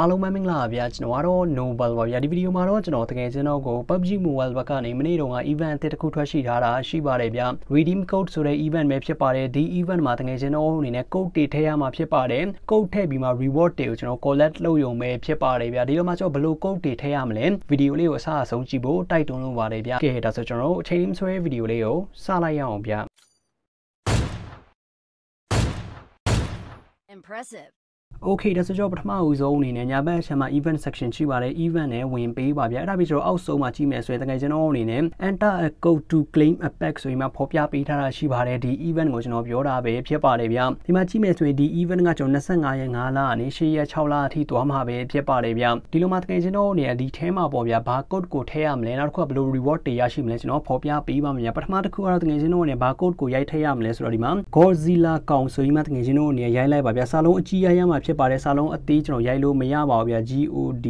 အားလုံးပဲမင်္ဂလာပါဗျာကျွန်တော်ကတော့ Noble ပါဗျာဒီဗီဒီယိုမှာတော့ကျွန်တော်တကယ်ချင်းတော့ကို PUBG Mobile ဘက်ကနေမနေ့တုန်းက event အသစ်တစ်ခုထွက်ရှိထားတာရှိပါတယ်ဗျာ Redeem Code ဆိုတဲ့ event ပဲဖြစ်ပါတယ်ဒီ event မှာတကယ်ချင်းတော့အနေနဲ့ code တွေထည့်ရမှာဖြစ်ပါတယ် code ထည့်ပြီးမှ reward တွေကိုကျွန်တော် collect လုပ်ရုံပဲဖြစ်ပါတယ်ဗျာဒီလိုမှကျွန်တော်ဘယ်လို code တွေထည့်ရမလဲဗီဒီယိုလေးကိုအစအဆုံးကြည့်ဖို့တိုက်တွန်းလို့ပါတယ်ဗျာကဲဒါဆိုကျွန်တော်တို့အချိန်မဆွဲဗီဒီယိုလေးကိုစလိုက်ရအောင်ဗျာ Impressive. Okay ဒါဆိုတော့ပထမဦးဆုံးအနေနဲ့ညာဘက်အချက်မှာ event section ရှိပါတယ် event နဲ့ဝင်ပေးပါဗျာအဲ့ဒါပြီးကျွန်တော်အောက်ဆုံးမှာကြည့်မယ်ဆိုရင်တကယ်ကျွန်တော်အနေနဲ့ enter a code to claim a pack ဆိုရင်မှဖော်ပြပေးထားတာရှိပါတယ်ဒီ event ကိုကျွန်တော်ပြောတာပဲဖြစ်ပါတယ်ဗျာဒီမှာကြည့်မယ်ဆိုရင်ဒီ event ကကျွန်တော်25ရက်5လကနေ10ရက်6လအထိသွားမှာပဲဖြစ်ပါတယ်ဗျာဒီလိုမှတကယ်ကျွန်တော်အနေနဲ့ဒီထဲမှာပေါ့ဗျာဘာ code ကိုထည့်ရမလဲနောက်တစ်ခုကဘယ်လို reward တွေရရှိမလဲကျွန်တော်ဖော်ပြပေးပါမယ်ဗျာပထမတစ်ခုကတော့တကယ်ကျွန်တော်အနေနဲ့ဘာ code ကိုရိုက်ထည့်ရမလဲဆိုတော့ဒီမှာ Godzilla ကောင်ဆိုရင်မှတကယ်ကျွန်တော်အနေနဲ့ရိုက်လိုက်ပါဗျာစာလုံးအကြီးရရမှာဖြစ်ပါတယ်စာလုံးအသေးကျွန်တော်ရိုက်လို့မရပါဘူးဗျာ G O D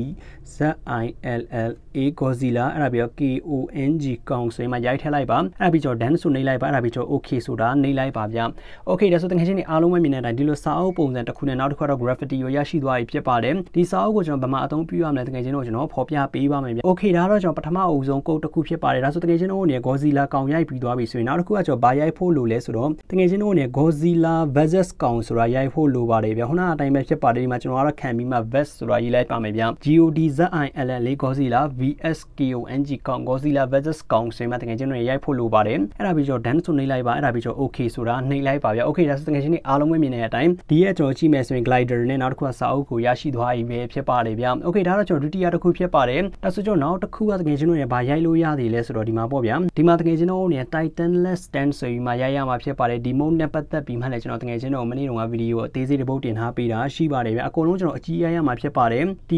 Z I L L A Godzilla အဲ့ဒါပြီးတော့ K O N G ကောင်ဆိုရင်မှရိုက်ထည့်လိုက်ပါအဲ့ဒါပြီးကျွန်တော် dance ဆိုနှိပ်လိုက်ပါအဲ့ဒါပြီးကျွန်တော် okay ဆိုတာနှိပ်လိုက်ပါဗျာ okay ဒါဆိုတကယ်ချင်းနေအားလုံးပဲမြင်တဲ့အတိုင်းဒီလိုစာအုပ်ပုံစံတစ်ခုနဲ့နောက်တစ်ခုကတော့ graffiti ကိုရရှိသွားပြီဖြစ်ပါတယ်ဒီစာအုပ်ကိုကျွန်တော်ဗမာအသုံးပြုရမလဲတကယ်ချင်းတို့ကျွန်တော်ဖော်ပြပေးပါမယ်ဗျာ okay ဒါတော့ကျွန်တော်ပထမအဦးဆုံး code တစ်ခုဖြစ်ပါတယ်ဒါဆိုတကယ်ချင်းတို့အနေနဲ့ Godzilla ကောင်ရိုက်ပြီးသွားပြီဆိုရင်နောက်တစ်ခုကကျွန်တော်ဘာရိုက်ဖို့လိုလဲဆိုတော့တကယ်ချင်းတို့အနေနဲ့ Godzilla versus ကောင်ဆိုတာရိုက်ဖို့လိုပါတယ်ဗျာခုနကအတိုင်းပဲဖြစ်ပါတယ်ဒီမှာကျွန်တော်ကတော့ခံပြီးမှ vest ဆိုတာရေးလိုက်ပါမယ်ဗျာ GODZILL Godzilla VSKONG ကောင် Godzilla versus ကောင်ဆိုမှတကယ်ချင်းတွေရိုက်ဖို့လိုပါတယ်အဲ့ဒါပြီးတော့ dance ဆိုနှိပ်လိုက်ပါအဲ့ဒါပြီးတော့ okay ဆိုတာနှိပ်လိုက်ပါဗျာ okay ဒါဆိုတကယ်ချင်းတွေအားလုံးပဲမြင်နေတဲ့အတိုင်းဒီရဲ့ကျွန်တော်ကြည့်မယ်ဆိုရင် glider နဲ့နောက်တစ်ခုကစာအုပ်ကိုရရှိသွားပြီပဲဖြစ်ပါတယ်ဗျာ okay ဒါတော့ကျွန်တော်ဒုတိယတစ်ခုဖြစ်ပါတယ်ဒါဆိုကျွန်တော်နောက်တစ်ခုကတကယ်ချင်းတို့ရဘာရိုက်လို့ရသေးလဲဆိုတော့ဒီမှာပေါ့ဗျာဒီမှာတကယ်ချင်းတို့နေ Titanless stand ဆိုပြီးမှရိုက်ရမှာဖြစ်ပါတယ်ဒီ mode နဲ့ပတ်သက်ပြီးမှလည်းကျွန်တော်တကယ်ချင်းတို့မနေ့တုန်းကဗီဒီယိုအသေးစိတ်တစ်ပုတ်တင်ထားပေးတာရှိပါတယ်ဗျာအကုန်လုံးကျွန်တော်အကြီးရရမှာဖြစ်ပါတယ် T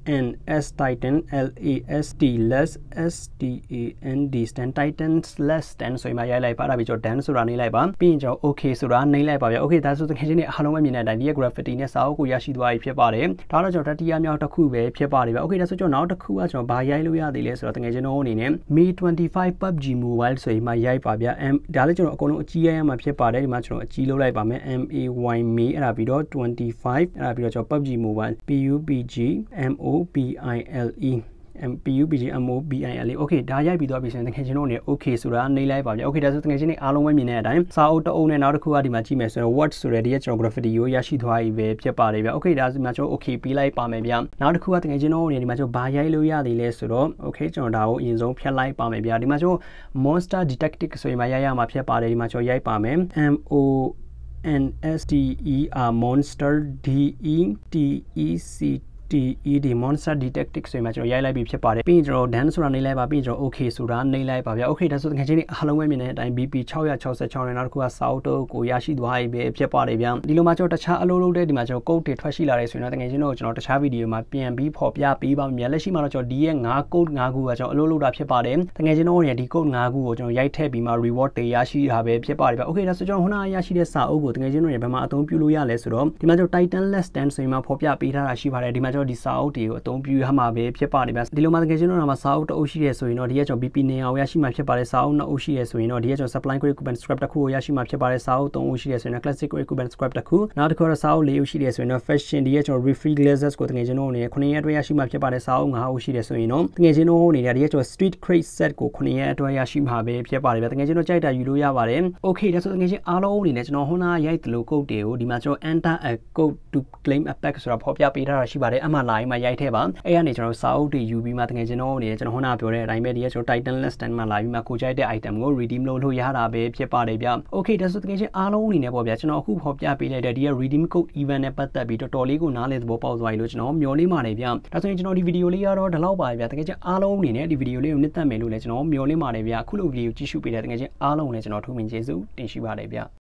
I T A N S Titan L A S T less S T A N D stand Titans less stand ဆိုရင်မှရိုက်လိုက်ပါဒါပြီးကျွန်တော် dance ဆိုတာနှိပ်လိုက်ပါပြီးရင်ကျွန်တော် okay ဆိုတာနှိပ်လိုက်ပါဗျာ okay ဒါဆိုတကယ်ချင်းနေအားလုံးပဲမြင်တဲ့အတိုင်းဒီရဲ့ graffiti နဲ့စာအုပ်ကိုရရှိသွားပြီဖြစ်ပါတယ်ဒါတော့ကျွန်တော်တတိယမြောက်တစ်ခုပဲဖြစ်ပါတယ်ဗျာ okay ဒါဆိုကျွန်တော်နောက်တစ်ခုကကျွန်တော်ဘာရိုက်လို့ရသေးလဲဆိုတော့တကယ်ချင်းတို့အနေနဲ့ May 25 PUBG Mobile ဆိုရင်မှရိုက်ပါဗျာ M ဒါလည်းကျွန်တော်အကုန်လုံးအကြီးရရမှာဖြစ်ပါတယ်ဒီမှာကျွန်တော်အကြီးလုပ်လိုက်ပါမယ် M A Y May အဲ့ဒါပြီးတော့25အဲ့ဒါပြီးတော့ကျွန်တော် PUBG Mobile P U B G M O P I L E MPUBG MOBIL okay ဒါရိုက်ပြီးတော့ပြီဆိုရင်တကယ်ချင်းတို့နေ okay ဆိုတာနှိပ်လိုက်ပါဗျ okay ဒါဆိုတကယ်ချင်းနေအားလုံးပဲမြင်တဲ့အတိုင်းစာအုပ်တအုပ်နဲ့နောက်တစ်ခုကဒီမှာကြည့်မယ်ဆိုတော့ what ဆိုတဲ့ဒီရဲ့ကျွန်တော် graffiti ကိုရရှိသွားပြီပဲဖြစ်ပါတယ်ဗျ okay ဒါဆိုမှကျွန်တော် okay ပြီးလိုက်ပါမယ်ဗျနောက်တစ်ခုကတကယ်ချင်းတို့နေဒီမှာကျွန်တော်ဘာရိုက်လို့ရသေးလဲဆိုတော့ okay ကျွန်တော်ဒါကိုအရင်ဆုံးဖြတ်လိုက်ပါမယ်ဗျဒီမှာကျွန်တော် monster detective ဆိုရင်မရိုက်ရမှာဖြစ်ပါတယ်ဒီမှာကျွန်တော်ရိုက်ပါမယ် M O N S T E R monster D E T E C TED monster detective ဆိုရင်မှကျွန်တော်ရိုက်လိုက်ပြီးဖြစ်ပါတယ်ပြီးရင်ကျွန်တော် dance ဆိုတာနှိပ်လိုက်ပါပြီးရင်ကျွန်တော် okay ဆိုတာနှိပ်လိုက်ပါဗျာ okay ဒါဆိုတကယ်ချင်းဒီအားလုံးပဲမြင်တဲ့အတိုင်း BP 666နဲ့နောက်တစ်ခုက South ကိုရရှိသွားပြီပဲဖြစ်ပါတယ်ဗျာဒီလိုမှကျွန်တော်တခြားအလုပ်လုပ်တဲ့ဒီမှာကျွန်တော် code တွေထွက်ရှိလာတယ်ဆိုရင်တော့တကယ်ချင်းတော့ကျွန်တော်တခြားဗီဒီယိုမှာပြန်ပြီးဖော်ပြပေးပါမယ်လက်ရှိမှာတော့ကျွန်တော်ဒီရဲ့9 code 9ခုကကျွန်တော်အလုပ်လုပ်တာဖြစ်ပါတယ်တကယ်ချင်းတော့ဒီ code 9ခုကိုကျွန်တော်ရိုက်ထည့်ပြီးမှ reward တွေရရှိတာပဲဖြစ်ပါတယ်ဗျာ okay ဒါဆိုကျွန်တော်ခုနရရှိတဲ့စာအုပ်ကိုတကယ်ချင်းတော့ဘယ်မှာအသုံးပြုလို့ရလဲဆိုတော့ဒီမှာကျွန်တော် Titan Less Stand ဆိုရင်မှဖော်ပြပေးထားတာရှိပါတယ်ဒီမှာကျွန်တော်ဒီစာအုပ်တွေကိုအသုံးပြုရမှာပဲဖြစ်ပါတယ်ဗျဒီလိုမှတကယ်ချင်းတော့မှာစာအုပ်တအုပ်ရှိရဆိုရင်တော့ဒီကကျွန်တော် BP နေအောင်ရရှိမှာဖြစ်ပါတယ်စာအုပ်နှစ်အုပ်ရှိရဆိုရင်တော့ဒီကကျွန်တော် supply query coupon script တစ်ခုကိုရရှိမှာဖြစ်ပါတယ်စာအုပ်သုံးအုပ်ရှိရဆိုရင်တော့ classic query coupon script တစ်ခုနောက်တစ်ခုတော့စာအုပ်လေးအုပ်ရှိရဆိုရင်တော့ fashion ဒီကကျွန်တော် refree glasses ကိုတကယ်ချင်းတော့နေ9ရက်အတွင်းရရှိမှာဖြစ်ပါတယ်စာအုပ်9အုပ်ရှိရဆိုရင်တော့တကယ်ချင်းတော့နေဒီကကျွန်တော် street crate set ကို9ရက်အတွင်းရရှိမှာပဲဖြစ်ပါတယ်ဗျတကယ်ချင်းတော့ကြိုက်တာယူလို့ရပါတယ် okay ဒါဆိုတကယ်ချင်းအားလုံးအနေနဲ့ကျွန်တော်ဟိုနာရိုက်တယ်လို့ code တွေကိုဒီမှာကျွန်တော် enter a code to claim a pack ဆိုတာဖော်ပြပေးထားတာရှိပါတယ်အမှ line မှာရိုက်ထည့်ပါအဲ့ကနေကျွန်တော်စာအုပ်တွေယူပြီးမှတကယ်ကျွန်တော်အနေနဲ့ကျွန်တော်ခုနပြောတဲ့အတိုင်းပဲဒီကကျွန်တော် Titan List Stand မှာလာပြီးမှကိုကြိုက်တဲ့ item ကို redeem လုပ်လို့ရတာပဲဖြစ်ပါတယ်ဗျ။ Okay ဒါဆိုတကယ်ချင်းအားလုံးအနေနဲ့ပေါ့ဗျာကျွန်တော်အခုဖော်ပြပေးလိုက်တဲ့ဒီက redeem code event နဲ့ပတ်သက်ပြီးတော်တော်လေးကိုနားလည်သဘောပေါက်သွားပြီလို့ကျွန်တော်မျှော်လင့်ပါတယ်ဗျ။ဒါဆိုရင်ကျွန်တော်ဒီဗီဒီယိုလေးကတော့ဒီလောက်ပါဗျာ။တကယ်ချင်းအားလုံးအနေနဲ့ဒီဗီဒီယိုလေးကိုနှစ်သက်မယ်လို့လည်းကျွန်တော်မျှော်လင့်ပါတယ်ဗျာ။အခုလိုဗီဒီယိုကြည့်ရှုပေးတဲ့တကယ်ချင်းအားလုံးကိုလည်းကျွန်တော်ထုံးမြင်ကျေးဇူးတင်ရှိပါတယ်ဗျာ။